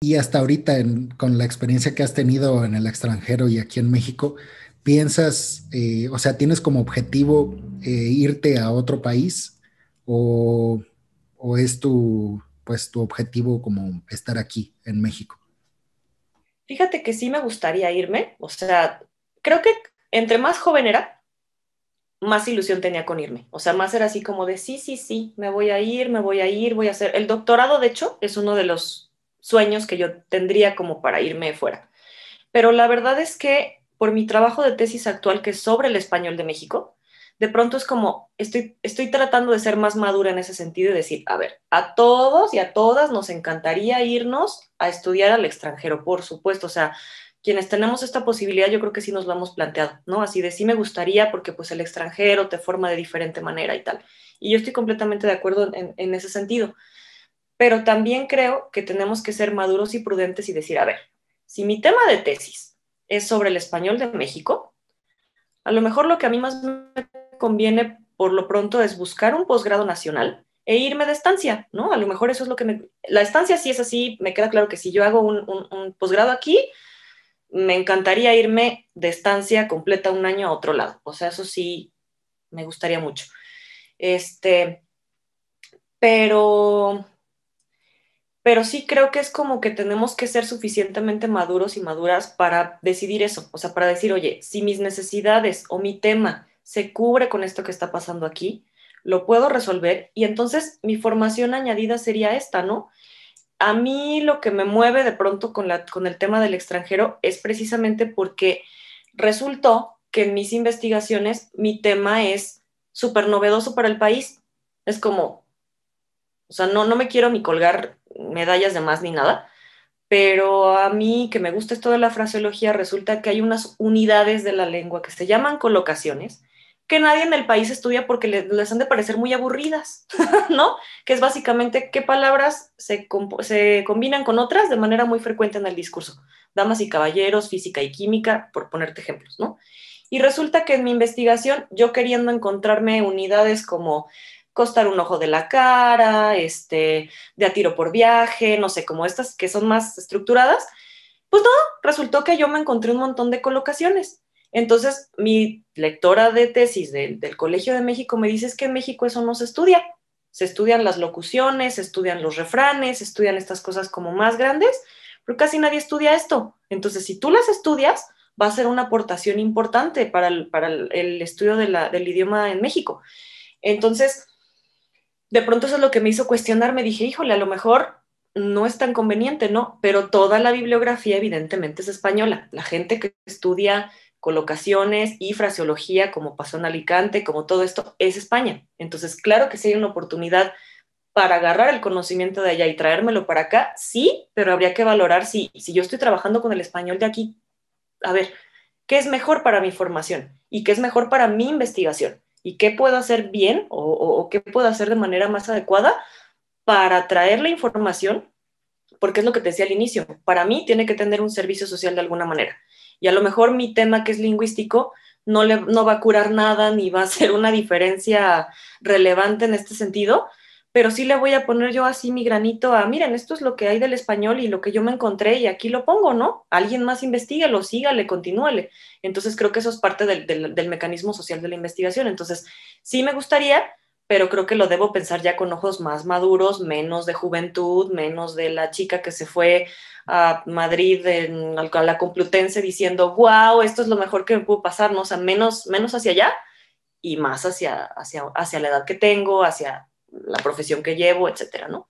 Y hasta ahorita, con la experiencia que has tenido en el extranjero y aquí en México, ¿piensas, eh, o sea, tienes como objetivo eh, irte a otro país o, o, es tu, pues, tu objetivo como estar aquí en México? Fíjate que sí me gustaría irme, o sea, creo que entre más joven era, más ilusión tenía con irme. O sea, más era así como de, sí, sí, sí, me voy a ir, me voy a ir, voy a hacer. El doctorado, de hecho, es uno de los sueños que yo tendría como para irme fuera. Pero la verdad es que por mi trabajo de tesis actual, que es sobre el español de México, de pronto es como, estoy, estoy tratando de ser más madura en ese sentido y decir, a ver, a todos y a todas nos encantaría irnos a estudiar al extranjero, por supuesto. O sea, quienes tenemos esta posibilidad, yo creo que sí nos lo hemos planteado, ¿no? Así de sí me gustaría porque pues el extranjero te forma de diferente manera y tal. Y yo estoy completamente de acuerdo en, en ese sentido. Pero también creo que tenemos que ser maduros y prudentes y decir, a ver, si mi tema de tesis es sobre el español de México, a lo mejor lo que a mí más me conviene por lo pronto es buscar un posgrado nacional e irme de estancia, ¿no? A lo mejor eso es lo que me... La estancia sí es así, me queda claro que si yo hago un, un posgrado aquí, me encantaría irme de estancia completa un año a otro lado. O sea, eso sí, me gustaría mucho. Este, pero, pero sí creo que es como que tenemos que ser suficientemente maduros y maduras para decidir eso. O sea, para decir, oye, si mis necesidades o mi tema se cubre con esto que está pasando aquí, lo puedo resolver y entonces mi formación añadida sería esta, ¿no? a mí lo que me mueve de pronto con, la, con el tema del extranjero es precisamente porque resultó que en mis investigaciones mi tema es súper novedoso para el país. Es como, o sea, no, no me quiero ni colgar medallas de más ni nada, pero a mí que me gusta esto de la fraseología, resulta que hay unas unidades de la lengua que se llaman colocaciones, que nadie en el país estudia porque les, han de parecer muy aburridas, ¿no? Que es básicamente qué palabras se, se, combinan con otras de manera muy frecuente en el discurso. Damas y caballeros, física y química, por ponerte ejemplos, ¿no? Y resulta que en mi investigación, yo queriendo encontrarme unidades como costar un ojo de la cara, este, de a tiro por viaje, no sé, como estas que son más estructuradas, pues no, resultó que yo me encontré un montón de colocaciones entonces, mi lectora de tesis del, Colegio de México me dice es que en México eso no se estudia. Se estudian las locuciones, se estudian los refranes, se estudian estas cosas como más grandes, pero casi nadie estudia esto. Entonces, si tú las estudias, va a ser una aportación importante para el, para el, estudio del idioma en México. Entonces, de pronto eso es lo que me hizo cuestionar. Me dije, híjole, a lo mejor no es tan conveniente, ¿no? Pero toda la bibliografía evidentemente es española. La gente que estudia colocaciones y fraseología, como pasó en Alicante, como todo esto, es España. Entonces, claro que si hay una oportunidad para agarrar el conocimiento de allá y traérmelo para acá, sí, pero habría que valorar si, si yo estoy trabajando con el español de aquí, a ver, ¿qué es mejor para mi formación? ¿Y qué es mejor para mi investigación? ¿Y qué puedo hacer bien o, qué puedo hacer de manera más adecuada para traer la información? Porque es lo que te decía al inicio, para mí tiene que tener un servicio social de alguna manera y a lo mejor mi tema que es lingüístico no, le, no va a curar nada ni va a ser una diferencia relevante en este sentido, pero sí le voy a poner yo así mi granito a, miren, esto es lo que hay del español y lo que yo me encontré y aquí lo pongo, ¿no? Alguien más investigue, sígale, continúele. Entonces creo que eso es parte del, del mecanismo social de la investigación. Entonces, sí me gustaría, pero creo que lo debo pensar ya con ojos más maduros, menos de juventud, menos de la chica que se fue a Madrid, en, a la Complutense, diciendo, wow, esto es lo mejor que me pudo pasar, ¿no? O sea, menos, menos hacia allá y más hacia, hacia, hacia la edad que tengo, hacia la profesión que llevo, etcétera, ¿no?